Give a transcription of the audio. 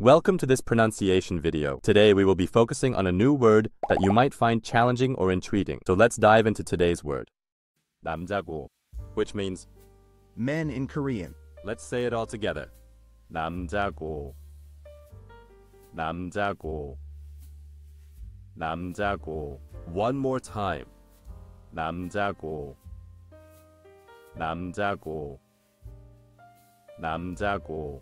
Welcome to this pronunciation video. Today we will be focusing on a new word that you might find challenging or intriguing. So let's dive into today's word. 남자고, which means Men in Korean. let's say it all together. 남자고. 남자고. 남자고. One more time. 남자고. 남자고. 남자고.